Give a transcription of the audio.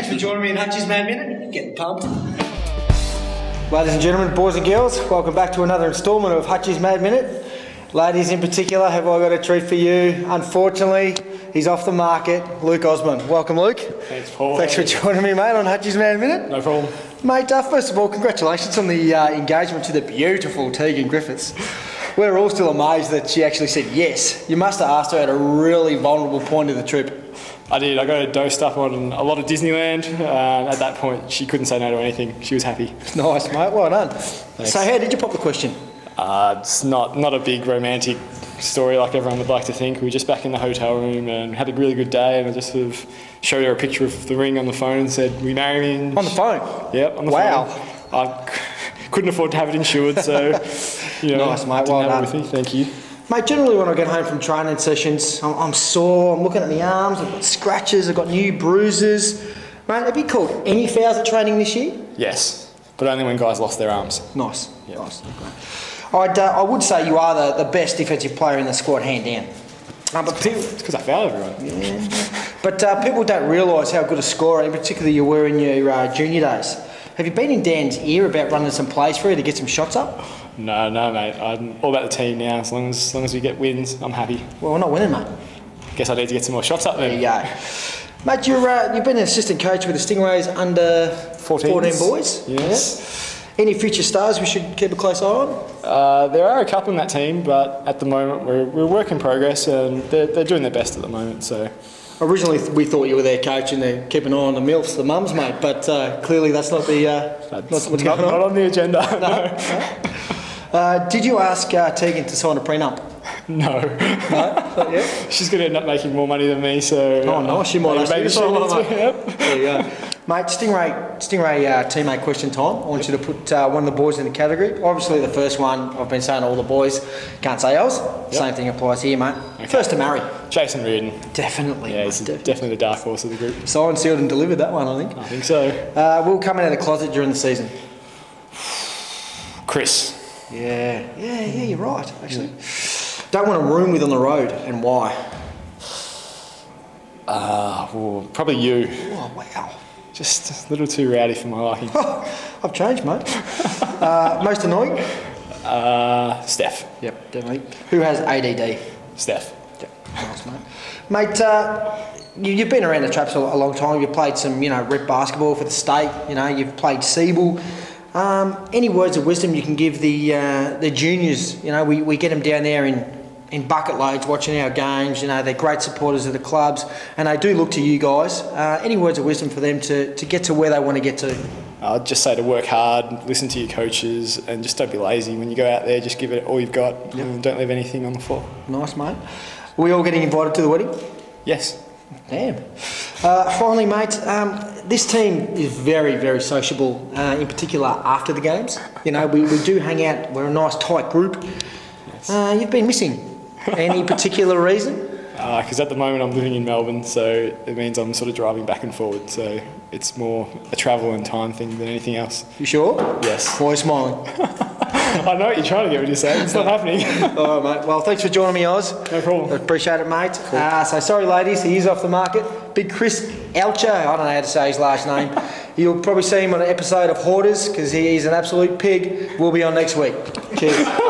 Thanks for joining me in Hutchie's Mad Minute. Getting pumped. Ladies and gentlemen, boys and girls, welcome back to another instalment of Hutchie's Mad Minute. Ladies in particular, have I got a treat for you? Unfortunately, he's off the market. Luke Osborn. Welcome, Luke. Thanks, Paul. Thanks for joining me, mate, on Hutchie's Mad Minute. No problem. Mate, uh, first of all, congratulations on the uh, engagement to the beautiful Tegan Griffiths. We're all still amazed that she actually said yes. You must have asked her at a really vulnerable point of the trip. I did. I got her dosed up on a lot of Disneyland. Uh, at that point, she couldn't say no to anything. She was happy. Nice, mate. Well done. So, how did you pop the question? Uh, it's not not a big romantic story like everyone would like to think. We were just back in the hotel room and had a really good day, and I just sort of showed her a picture of the ring on the phone and said, "We marry me." And On the phone? Yep, on the Wow. phone. I c- couldn't afford to have it insured, so you know, Nice, mate. Well done. Thank you. Mate, generally when I get home from training sessions, I'm, I'm sore, I'm looking at my arms, I've got scratches, I've got new bruises. Mate, have you called any fouls at training this year? Yes, but only when guys lost their arms. Nice, nice. Okay. I'd, uh, I would say you are the, the best defensive player in the squad, hand down. Uh, but people, It's because I foul everyone. Yeah. but uh, people don't realise how good a scorer, in particular, you were in your uh, junior days. Have you been in Dan's ear about running some plays for you to get some shots up? No, no, mate. I'm all about the team now. As long as, as long as we get wins, I'm happy. Well, we're not winning, mate. Guess I need to get some more shots up There you go. Mate, you're, uh, you've been an assistant coach with the Stingrays under 14s. 14 boys. Yes. Yeah. Any future stars we should keep a close eye on? Uh, there are a couple in that team, but at the moment we're, we're a work in progress and they're, they're doing their best at the moment. So Originally, we thought you were their coach and they keep an eye on the MILFs, the mums, mate, but uh, clearly that's not the uh, that's not not, going not on. on the agenda. No. Uh, did you ask uh, Tegan to sign a prenup? no. No? She's going to end up making more money than me. So Oh, no, she might maybe ask you to maybe she one, needs mate. There you go. Mate, Stingray, Stingray uh, teammate question time. I want you to put uh, one of the boys in the category. Obviously, the first one, I've been saying all the boys, can't say ours. Same thing applies here, mate. First to marry. Jason Reardon. Definitely. Yeah, he's definitely. definitely the dark horse of the group. Signed, sealed, and delivered that one, I think. I think so. Uh, we'll come out of the closet during the season. Chris. Yeah, yeah, yeah, you're right, actually. Don't want a room with on the road, and why? Uh, well, probably you. Oh, wow. Just a little too rowdy for my liking. I've changed, mate. uh, most annoying? Uh, Steph. Yep, definitely. Who has ADD? Steph. Yep, nice, mate. Mate, uh, you, you've been around the traps a, a long time. You've played some, you know, rep basketball for the state. You know, you've played SEABL. Um, any words of wisdom you can give the uh, the juniors? You know, we, we get them down there in, in bucket loads watching our games. You know, they're great supporters of the clubs, and they do look to you guys. Uh, any words of wisdom for them to, to get to where they want to get to? I'd just say to work hard, listen to your coaches, and just don't be lazy. When you go out there, just give it all you've got. and don't leave anything on the floor. Nice, mate. Are we all getting invited to the wedding? Yes. Damn. Uh, finally, mate, um, this team is very, very sociable, uh, in particular after the games. You know, we, we do hang out, we're a nice tight group. Uh, you've been missing. Any particular reason? Because at the moment I'm living in Melbourne, so it means I'm sort of driving back and forward. So it's more a travel and time thing than anything else. You sure? Yes. Why are you smiling? I know what you're trying to get me to say. It's not happening. All right, mate. Well, thanks for joining me, Oz. No problem. Appreciate it, mate. Uh, so, sorry, ladies, he is off the market. Big Chris Elcher, I don't know how to say his last name. You'll probably see him on an episode of Hoarders because he is an absolute pig. We'll be on next week. Cheers.